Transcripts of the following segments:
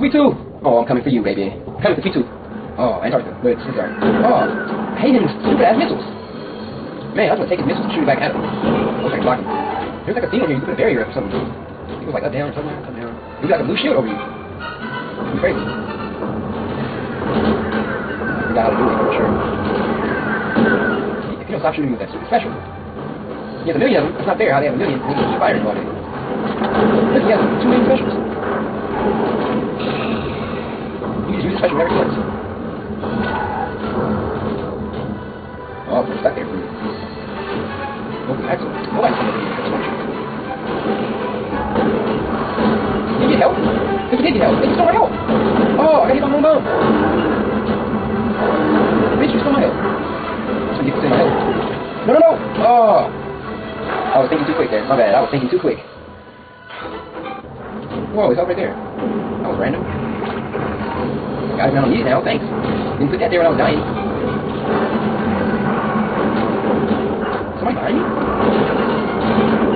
Sweet tooth! Oh, I'm coming for you, baby. Coming for Sweet tooth. Oh, Antarctica. But it's sorry. Oh, I hate him stupid ass missiles. Man, I was gonna take his missiles and shoot it back at him. I was like block him. There's like a thing on here, you put a barrier up or something. It was like up, down, somewhere, up, down. You got like a blue shield over you. It's crazy. I forgot how to do it, for sure. If you don't stop shooting with that stupid special. He has a million of them. It's not fair how they have a million. He can keep firing all he has two million specials. Oh, for to this one. Did you help? If you help, you help. Oh, I got hit by my own bomb. Bitch, you stole my help. So you can my help. No, no, no. Oh. I was thinking too quick there. My bad. I was thinking too quick. Whoa, it's over there. That was random. Got it down on you now. Thanks. Didn't put that there when I was dying. Somebody behind me?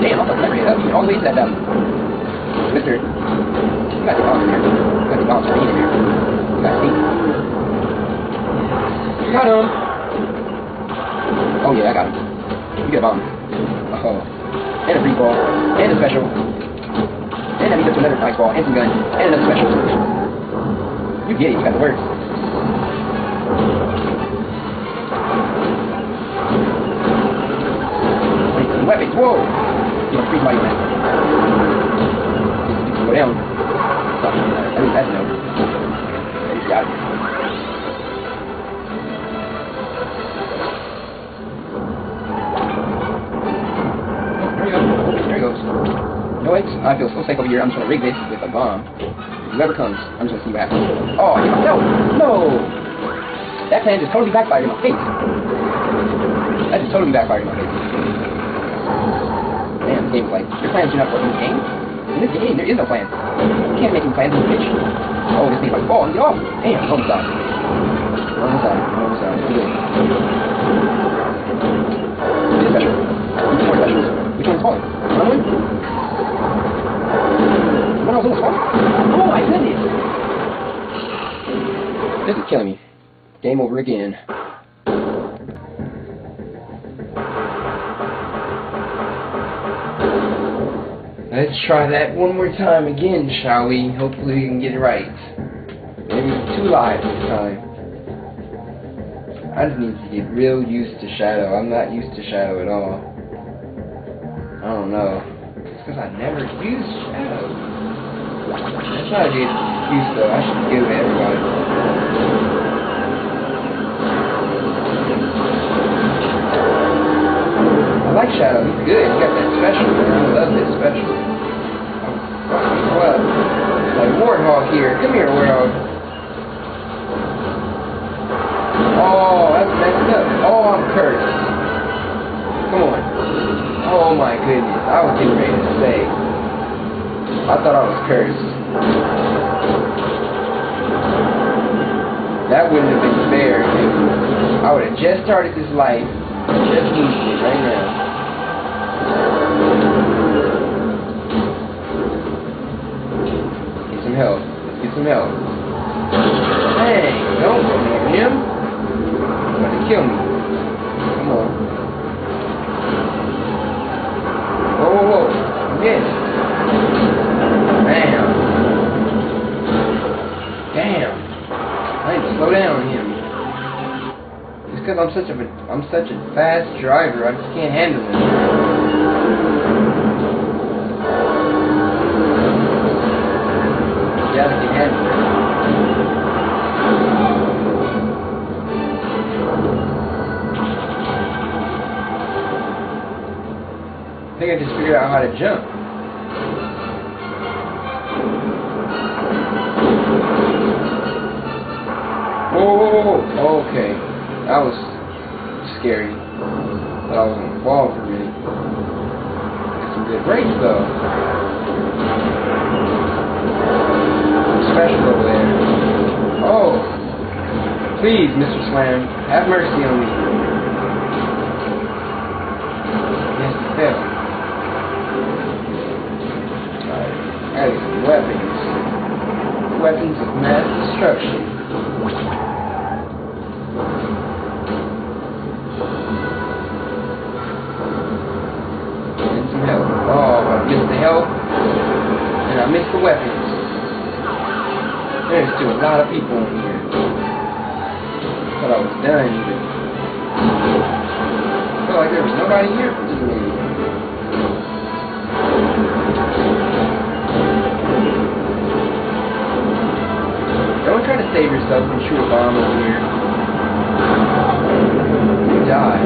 Damn, I'm never get up all the way to that um, Mister. You got the bomb in here. You got the bomb in here. You got me. Got him. Oh yeah, I got him. You get a bomb. Oh. And a free ball. And a special. And that up to another ice ball. And some gun. And another special. You get it. You got the words. Weapons. Whoa! You know, freeze my man. You can go down. I think that's no. You got it. There you he goes. No wait, I feel so safe over here. I'm just gonna rig this with a bomb. Whoever comes, I'm just gonna see what happens. Oh, no, no! That plan just totally backfired in my face. That just totally backfired in my face. Man, this like, your plans do not work in this game. In this game, there is no plan. You can't make any plans in this bitch. Oh, this thing's like, oh, get off! Damn, almost died. Almost died, almost died. This special. Which more specials? Which one's smaller? One one? The one Oh my goodness! This is killing me. Game over again. Let's try that one more time again, shall we? Hopefully we can get it right. Maybe two lives this time. I just need to get real used to Shadow. I'm not used to Shadow at all. I don't know. It's because I never used Shadow. That's not a good excuse though. I should give it everybody. I like Shadow. He's good. He got that special. I love that special. What? Like Warthog here. Come here, Warthog. Oh, that's messed up. Oh, I'm cursed. Come on. Oh my goodness. I was getting ready to say. I thought I was cursed. That wouldn't have been fair if I would have just started this life, just losing it right now. Get some help. Let's get some help. Because I'm such a I'm such a fast driver, I just can't handle him. Yeah, I it. I think I just figured out how to jump. Whoa. Okay. That was scary. Thought I was gonna fall for a some good brakes though. Special over there. Oh. Please, Mr. Slam, have mercy on me. Weapons. There's still a lot of people in here. Thought I was done even. Felt like there was nobody here for this minute. Don't try to save yourself and shoot a bomb over here. You die.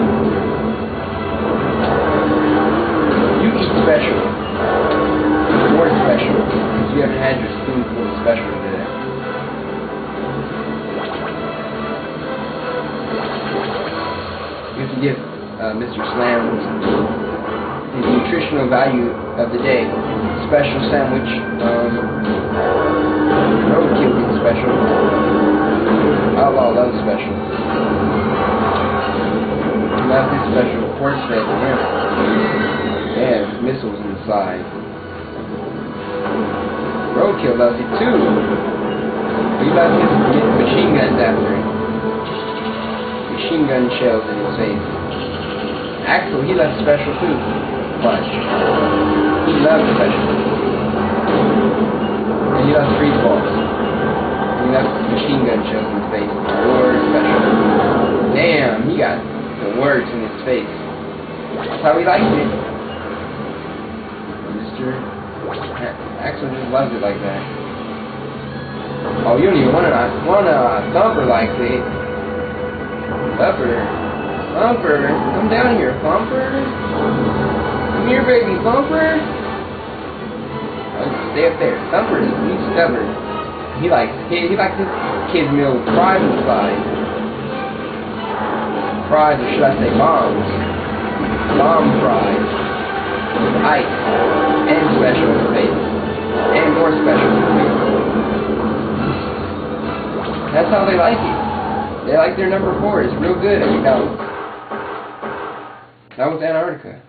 You eat special. More special. You haven't had your spoonful of special today. You have to give uh, Mr. Slam the nutritional value of the day. Special sandwich. Um, roadkill is special. Outlaw loves special. Love his special fed rim. Yeah, missiles inside. Roadkill loves it too. He loves his machine guns after him. Machine gun shells in his face. Axel, he loves special too. But he loves special. And he loves freeze balls. And he loves machine gun shells in his face. Or special. Damn, he got the words in his face. That's how he likes it. Mr. Axel just loves it like that. Oh, you don't even want a want a thumper like it. Thumper, thumper, come down here, thumper. Come here, baby, thumper. Stay up there. Thumper is he's stubborn. He likes he, he likes his kids meal with fries inside. Fries, or should I say bombs? Bomb fries ice That's how they like it. They like their number four. It's real good at McDonald's. That was Antarctica.